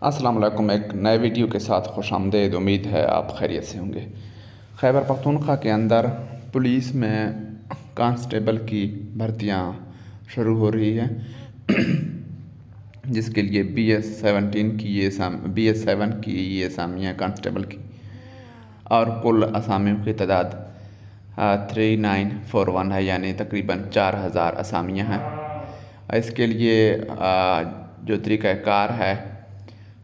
वालेकुम एक नए वीडियो के साथ खुश आमदेद उम्मीद है आप खैरियत से होंगे। खैबर पख्तूनख्वा के अंदर पुलिस में कांस्टेबल की भर्तियाँ शुरू हो रही हैं। जिसके लिए बी एस सेवनटीन की ये बी एस सेवन की ये असामियाँ कांस्टेबल की और कुल असामियों की तादाद थ्री नाइन फोर वन है, यानी तकरीबन चार हज़ार असामियाँ हैं। इसके लिए जो तरीक़ाकार है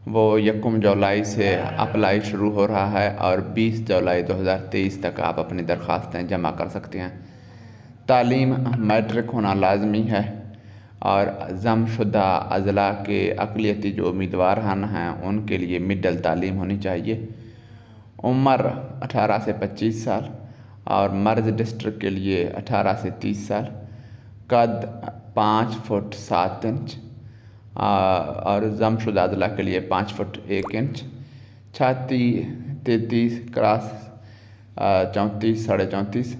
वो यकम जुलाई से अप्लाई शुरू हो रहा है और 20 जुलाई 2023 तक आप अपनी दरख्वास्तें जमा कर सकते हैं। तालीम मैट्रिक होना लाजमी है और जमशुदा अज़ला के अकलीती जो उम्मीदवार हैं, उनके लिए मिडल तालीम होनी चाहिए। उम्र 18 से 25 साल और मर्ज डिस्ट्रिक्ट के लिए 18 से 30 साल। कद पाँच फुट सात इंच। और जमशुदा अदला के लिए पाँच फुट एक इंच, छाती तैतीस, क्रास चौंतीस, साढ़े चौंतीस।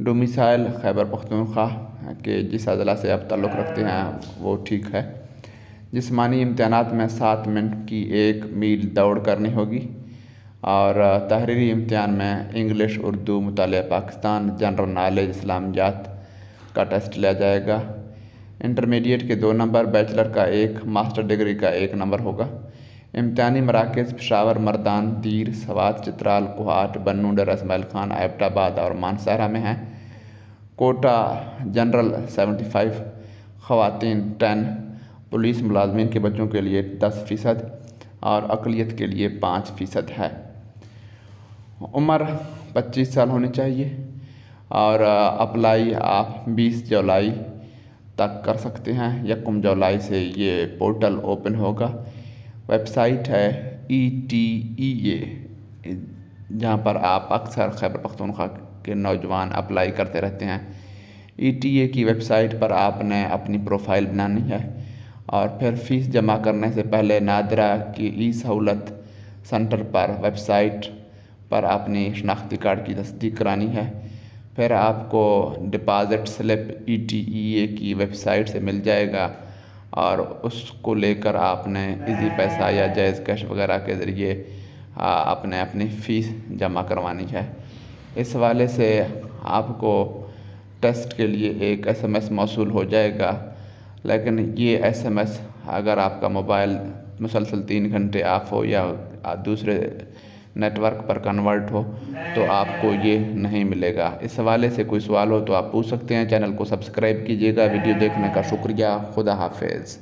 डोमिसाइल खैबर पख्तूनख्वा के जिस अजला से आप ताल्लुक़ रखते हैं, वो ठीक है। जिसमानी इम्तहान में सात मिनट की एक मील दौड़ करनी होगी और तहरीरी इम्तहान में इंग्लिश, उर्दू मुताल पाकिस्तान, जनरल नॉलेज इस्लामियात का टेस्ट लिया जाएगा। इंटरमीडिएट के दो नंबर बैचलर का एक मास्टर डिग्री का एक नंबर होगा। इम्तानी मराकज़, पेशावर, मरदान, तीर सवात चित्राल, कोहाट, बन्नू डर इसमाइल खान एबटाबाद और मानसारा में हैं। कोटा जनरल सेवेंटी फाइव ख़वातीन टेन पुलिस मुलाजमीन के बच्चों के लिए दस फ़ीसद और अकलीत के लिए पाँच फ़ीसद है। उम्र पच्चीस साल होनी चाहिए और अप्लाई आप बीस जुलाई तक कर सकते हैं। यकम जुलाई से ये पोर्टल ओपन होगा। वेबसाइट है ई टी ई ए जहाँ पर आप अक्सर खैबर पख्तूनख्वा के नौजवान अप्लाई करते रहते हैं। ई टी ए की वेबसाइट पर आपने अपनी प्रोफ़ाइल बनानी है और फिर फ़ीस जमा करने से पहले नादरा की ई सहूलत सेंटर पर वेबसाइट पर अपनी शनाख्ती कार्ड की तस्दीक करानी है। फिर आपको deposit slip E T E A की वेबसाइट से मिल जाएगा और उसको लेकर आपने इजी पैसा या जायज़ कैश वगैरह के ज़रिए अपने अपनी फ़ीस जमा करवानी है। इस वाले से आपको टेस्ट के लिए एक एसएमएस मौसूल हो जाएगा, लेकिन ये एसएमएस अगर आपका मोबाइल मुसलसल तीन घंटे ऑफ़ हो या दूसरे नेटवर्क पर कन्वर्ट हो तो आपको ये नहीं मिलेगा। इस हवाले से कोई सवाल हो तो आप पूछ सकते हैं। चैनल को सब्सक्राइब कीजिएगा। वीडियो देखने का शुक्रिया। खुदा हाफिज़।